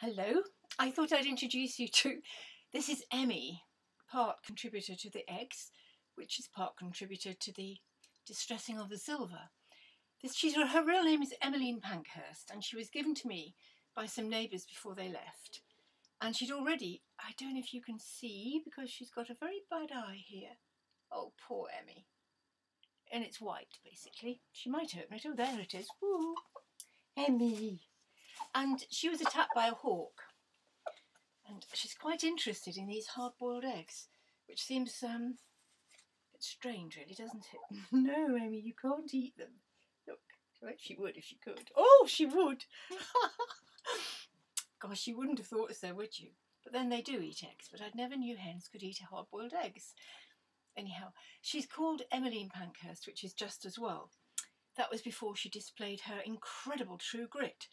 Hello. I thought I'd introduce you to this is Emmy, part contributor to the eggs, which is part contributor to the distressing of the silver. This, she's, her real name is Emmeline Pankhurst, and she was given to me by some neighbours before they left. And she'd already, I don't know if you can see, because she's got a very bad eye here. Oh, poor Emmy. And it's white, basically. She might open it. Oh, there it is. Woo. Emmy and she was attacked by a hawk. And she's quite interested in these hard-boiled eggs, which seems um, a bit strange, really, doesn't it? no, Amy, you can't eat them. Look, well, she would if she could. Oh, she would! Gosh, you wouldn't have thought so, would you? But then they do eat eggs, but I never knew hens could eat hard-boiled eggs. Anyhow, she's called Emmeline Pankhurst, which is just as well. That was before she displayed her incredible true grit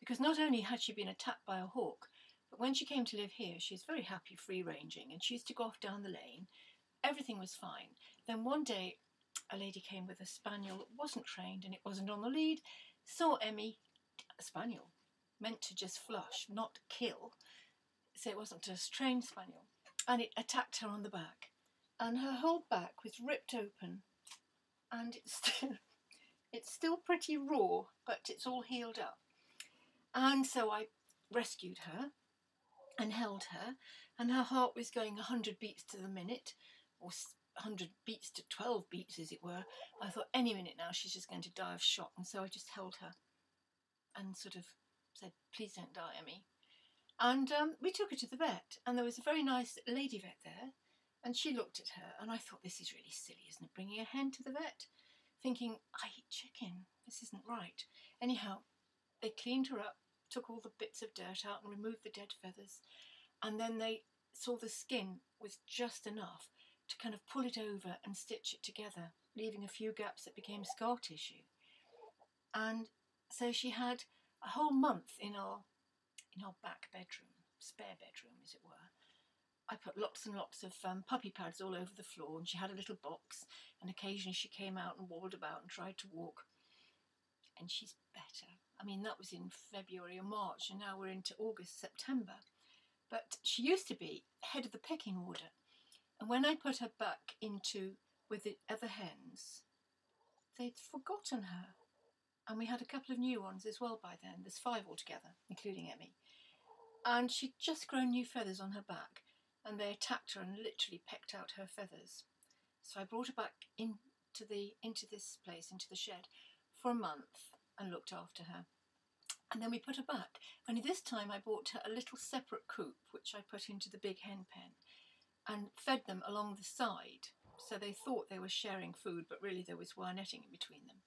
because not only had she been attacked by a hawk, but when she came to live here, she was very happy free ranging and she used to go off down the lane. Everything was fine. Then one day, a lady came with a spaniel that wasn't trained and it wasn't on the lead, saw Emmy, a spaniel, meant to just flush, not kill, so it wasn't a trained spaniel, and it attacked her on the back. And her whole back was ripped open and it's still, it's still pretty raw, but it's all healed up. And so I rescued her and held her, and her heart was going 100 beats to the minute, or 100 beats to 12 beats, as it were. I thought any minute now she's just going to die of shock, and so I just held her and sort of said, Please don't die, Emmy. And um, we took her to the vet, and there was a very nice lady vet there, and she looked at her, and I thought, This is really silly, isn't it? Bringing a hen to the vet, thinking, I eat chicken, this isn't right. Anyhow, they cleaned her up, took all the bits of dirt out and removed the dead feathers, and then they saw the skin was just enough to kind of pull it over and stitch it together, leaving a few gaps that became scar tissue. And so she had a whole month in our in our back bedroom, spare bedroom as it were. I put lots and lots of um, puppy pads all over the floor, and she had a little box. And occasionally she came out and wobbled about and tried to walk. And she's better. I mean, that was in February or March, and now we're into August, September. But she used to be head of the pecking order. And when I put her back into with the other hens, they'd forgotten her. And we had a couple of new ones as well by then. There's five altogether, including Emmy. And she'd just grown new feathers on her back, and they attacked her and literally pecked out her feathers. So I brought her back into the into this place, into the shed, for a month, and looked after her. And then we put her back. Only this time I bought her a little separate coop, which I put into the big hen pen, and fed them along the side. So they thought they were sharing food, but really there was wire netting in between them.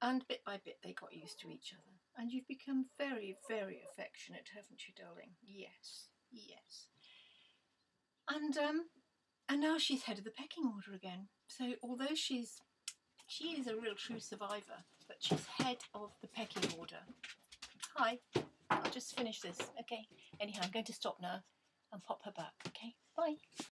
And bit by bit they got used to each other. And you've become very, very affectionate, haven't you, darling? Yes, yes. And um, and now she's head of the pecking order again. So although she's she is a real true survivor, but she's head of the pecking order. Hi, I'll just finish this, okay? Anyhow, I'm going to stop now and pop her back, okay? Bye.